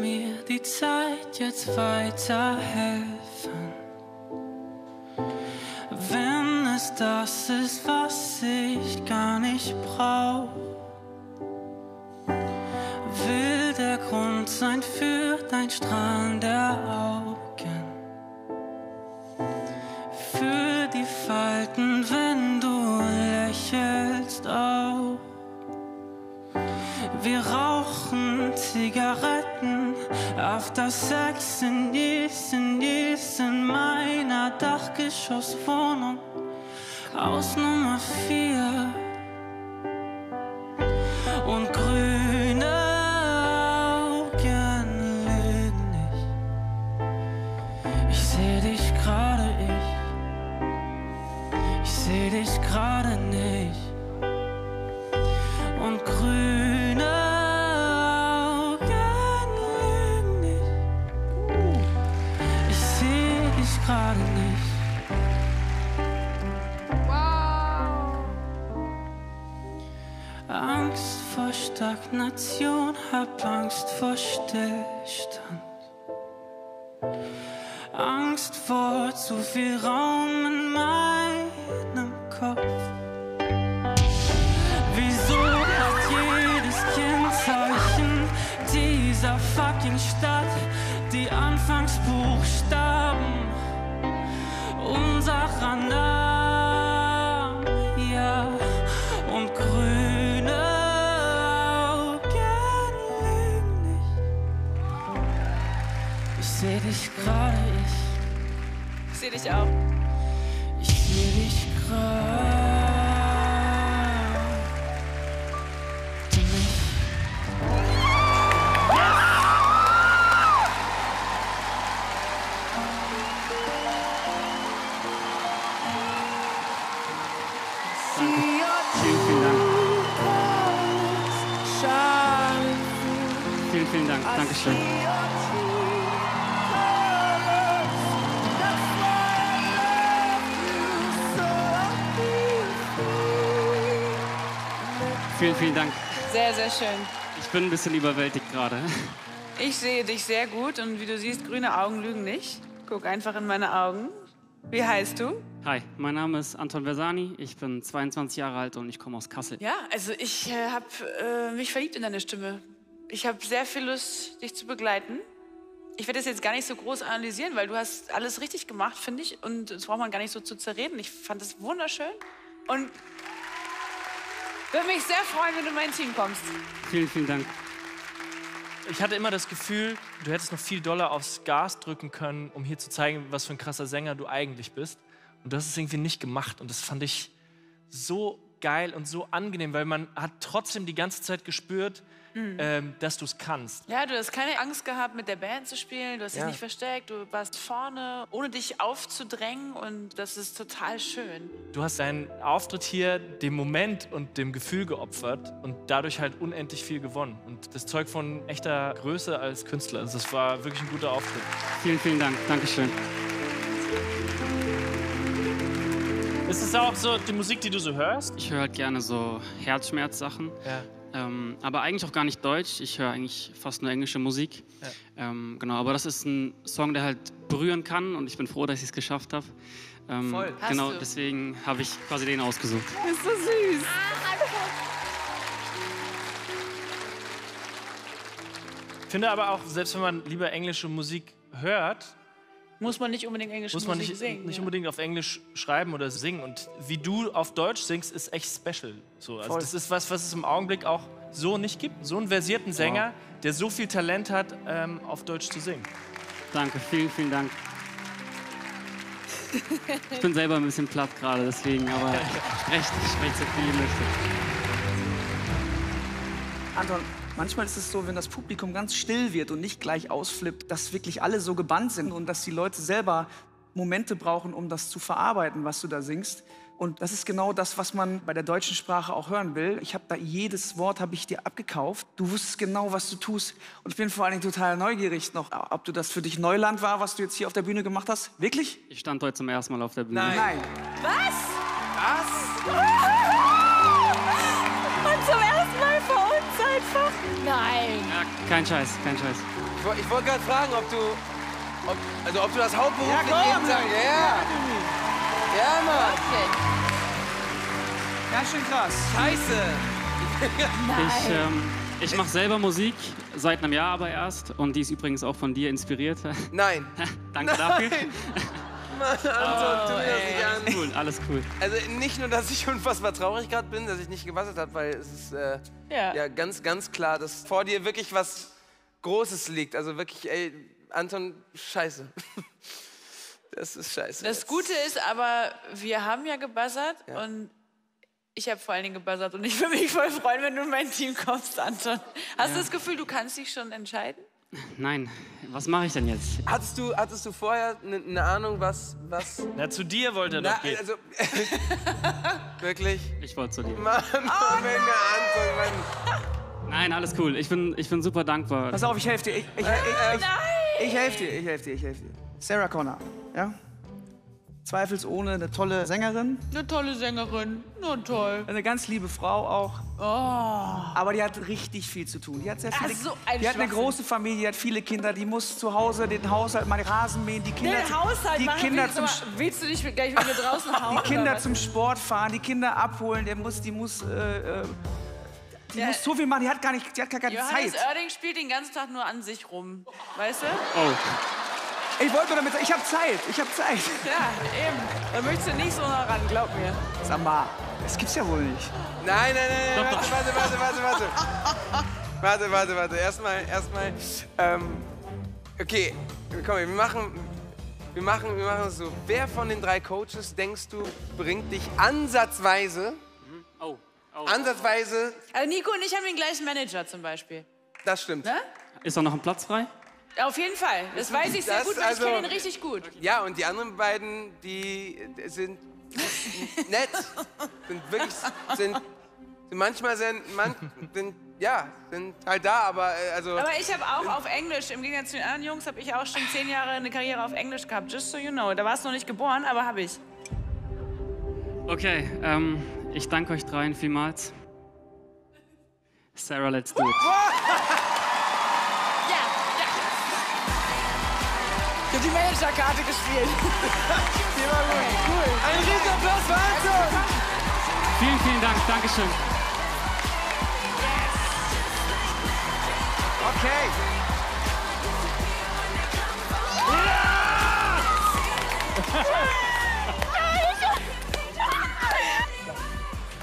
mir die Zeit jetzt weiterhelfen? Wenn es das ist, was ich gar nicht brauch, will der Grund sein für dein Strahlen der Augen, für die Falten, wenn du lächelst auch. Wir rauchen Zigaretten, After Sex in Years in meiner Dachgeschosswohnung. Aus Nummer 4 Stagnation, hab Angst vor Stillstand. Angst vor zu viel Raum in meinem Kopf. Wieso hat jedes Kennzeichen dieser fucking Stadt die Anfangsbuchstaben seh dich gerade, ich, Ich sehe dich auch. ich seh dich gerade. nicht. Vielen, vielen Dank. Vielen, vielen Dank. Dankeschön. Vielen, vielen Dank. Sehr, sehr schön. Ich bin ein bisschen überwältigt gerade. Ich sehe dich sehr gut und wie du siehst, grüne Augen lügen nicht. Guck einfach in meine Augen. Wie heißt du? Hi, mein Name ist Anton Versani. Ich bin 22 Jahre alt und ich komme aus Kassel. Ja, also ich äh, habe äh, mich verliebt in deine Stimme. Ich habe sehr viel Lust, dich zu begleiten. Ich werde das jetzt gar nicht so groß analysieren, weil du hast alles richtig gemacht, finde ich. Und das braucht man gar nicht so zu zerreden. Ich fand es wunderschön. Und würde mich sehr freuen, wenn du in mein Team kommst. Vielen, vielen Dank. Ich hatte immer das Gefühl, du hättest noch viel doller aufs Gas drücken können, um hier zu zeigen, was für ein krasser Sänger du eigentlich bist. Und du hast es irgendwie nicht gemacht. Und das fand ich so geil und so angenehm, weil man hat trotzdem die ganze Zeit gespürt, ähm, dass du es kannst. Ja, du hast keine Angst gehabt, mit der Band zu spielen. Du hast dich Ja. nicht versteckt. Du warst vorne, ohne dich aufzudrängen. Und das ist total schön. Du hast deinen Auftritt hier dem Moment und dem Gefühl geopfert und dadurch halt unendlich viel gewonnen. Und das zeugt von echter Größe als Künstler. Also das war wirklich ein guter Auftritt. Vielen, vielen Dank. Dankeschön. Ist es auch so die Musik, die du so hörst? Ich höre halt gerne so Herzschmerzsachen. Ja. Ähm, aber eigentlich auch gar nicht Deutsch. Ich höre eigentlich fast nur englische Musik. Ähm, genau, aber das ist ein Song, der halt berühren kann und ich bin froh, dass ich es geschafft habe. Ähm, Voll. Hast Genau, du. deswegen habe ich quasi den ausgesucht. Ist so süß. Ich finde aber auch, selbst wenn man lieber englische Musik hört, Muss man nicht unbedingt englische muss man Musik nicht, singen. nicht ja. unbedingt auf Englisch schreiben oder singen. Und wie du auf Deutsch singst, ist echt special. So, also Voll. das ist was, was es im Augenblick auch so nicht gibt. So einen versierten Sänger, der so viel Talent hat, ähm, auf Deutsch zu singen. Danke, vielen, vielen Dank. Ich bin selber ein bisschen platt gerade, deswegen, aber sprecht, sprecht so viel ihr möchtet. Anton, manchmal ist es so, wenn das Publikum ganz still wird und nicht gleich ausflippt, dass wirklich alle so gebannt sind und dass die Leute selber Momente brauchen, um das zu verarbeiten, was du da singst. Und das ist genau das, was man bei der deutschen Sprache auch hören will. Ich habe da jedes Wort habe ich dir abgekauft. Du wusstest genau, was du tust. Und ich bin vor allen Dingen total neugierig noch, ob du das für dich Neuland war, was du jetzt hier auf der Bühne gemacht hast. Wirklich? Ich stand heute zum ersten Mal auf der Bühne. Nein. Und zum ersten Mal vor uns einfach. Nein. Ja, kein Scheiß, kein Scheiß. Ich, ich wollte gerade fragen, ob du, ob, also ob du das hauptberuflich Ja, komm, jeden Tag, ja, ja, ja, Mann, Ganz schön krass. scheiße. Ich, ähm, ich mache selber Musik, seit einem Jahr aber erst. Und die ist übrigens auch von dir inspiriert. Nein, Danke dafür. Mann, Anton, tu mir das nicht an. Cool, alles cool. Also nicht nur, dass ich unfassbar traurig gerade bin, dass ich nicht gewassert habe, weil es ist äh, Ja. ja ganz, ganz klar, dass vor dir wirklich was Großes liegt. Also wirklich, ey, Anton, scheiße. Das ist scheiße. Das jetzt. Gute ist aber, wir haben ja gebuzzert Ja. und ich habe vor allen Dingen gebuzzert und ich würde mich voll freuen, wenn du in mein Team kommst, Anton. Hast du das Gefühl, du kannst dich schon entscheiden? Nein, was mache ich denn jetzt? Hattest du, hattest du vorher eine ne Ahnung, was, was Na, zu dir wollte er Na, doch gehen. also wirklich? Ich wollte zu dir. Mann, oh, Mann. Nein, alles cool. Ich bin, ich bin super dankbar. Pass auf, ich helfe dir. Ich, ich, ich, ich, ich helfe dir, ich helfe dir, ich helfe dir. Sarah Connor, ja? Zweifelsohne eine tolle Sängerin, Eine tolle Sängerin, nur toll. eine ganz liebe Frau auch. Oh. Aber die hat richtig viel zu tun. Die hat sehr viele, so ein die hat eine große Familie, die hat viele Kinder, die muss zu Hause den Haushalt, mal Rasen mähen, die Kinder, Den Haushalt die machen Kinder willst, zum, aber willst du dich gleich mit mir draußen hauen? die Kinder zum Sport fahren, die Kinder abholen, der muss, die muss, äh, äh, die Ja. muss so viel machen, die hat gar nicht, die hat gar keine Johannes Zeit. Oerding spielt den ganzen Tag nur an sich rum. Weißt du? Oh, Ich wollte nur damit sagen, ich habe Zeit, ich habe Zeit. Ja, eben. Da möchtest du nicht so nah ran, glaub mir. Sag mal, das gibt's ja wohl nicht. Nein, nein, nein, nein, warte, warte, warte, warte, warte. Warte, warte, warte. Erstmal, erstmal. Ähm, okay, komm, wir machen, wir machen, wir machen es so. Wer von den drei Coaches denkst du bringt dich ansatzweise, oh, oh. ansatzweise? Also Nico und ich haben den gleichen Manager zum Beispiel. Das stimmt. Ne? Ist da noch ein Platz frei? Auf jeden Fall. Das weiß ich sehr Das gut, weil also- ich kenne ihn richtig gut. Ja, und die anderen beiden, die sind nett, sind wirklich, sind, sind manchmal sehr, man, sind, ja, sind halt da, aber äh, also. Aber ich habe auch auf Englisch, im Gegensatz zu den anderen Jungs, habe ich auch schon zehn Jahre eine Karriere auf Englisch gehabt. Just so you know. Da warst du noch nicht geboren, aber habe ich. Okay, ähm, ich danke euch dreien vielmals. Sarah, let's do it. Ich hab die Managerkarte gespielt. die war gut. Cool. Ein Riesenapplaus für Anton. Vielen, vielen Dank. Dankeschön. Okay. Ja!